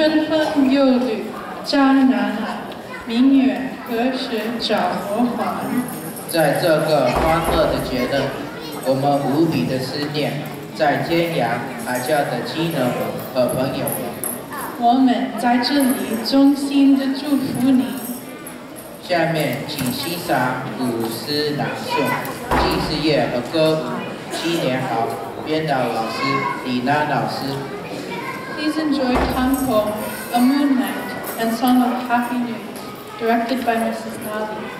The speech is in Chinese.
春风又绿江南好，明月何时照我还？在这个欢乐的节日，我们无比的思念在天涯海角的亲人和朋友们。我们在这里衷心的祝福你。下面请欣赏古诗朗诵《金丝叶》和歌舞《新年好》，编导老师李娜老师。Please enjoy Kangpo, A Moon Night, and Song of Happy New Year, directed by Mrs. Nali.